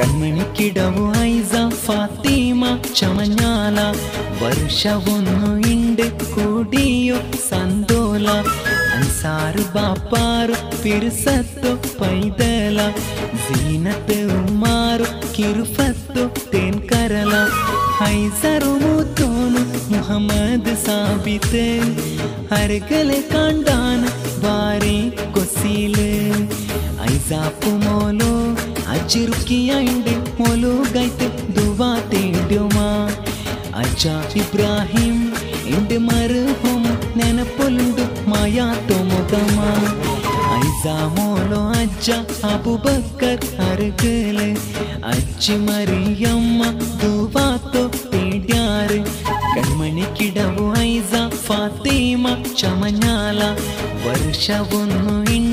കൺമണിക്കിടവു ഐസ ഫാത്തിമ ചമഞ്ഞാല. വർഷവൊന്നു ഇണ്ട് കൂടിയോ സന്തോല. അൻസാറ് ബാപ്പാറു പിരുസത്തു പൈതല. സീനത്ത് ഉമ്മാറു കിരുഫത്തു തേൻകരല. ഹൈസറു മൂത്തോനു മുഹമ്മദ് സാബിത്ത്. അരകലെ കാണ്ടാൻ വാരെ കൊസീൽ. ഐസാപ്പു മോലോ അച്ചിറുക്കിയുണ്ട് മോലോ ഗൈത്ത് ദുവാ തേടുമാ അച്ഛ ഇബ്രാഹിം എന്റെ മറുഹും നെനപ്പൊലുണ്ട് മായാത്തോ മുഖമാ ഐസാ മോലോ അച്ഛ അബുബക്കർ അരുകല് അച്ചി മറിയമ്മ ദുവാത്തോ തേട്യാറ് കൺമണിക്കിടവു ഐസ ഫാത്തിമ ചമഞ്ഞാല വർഷവൊന്നു ഇണ്ട്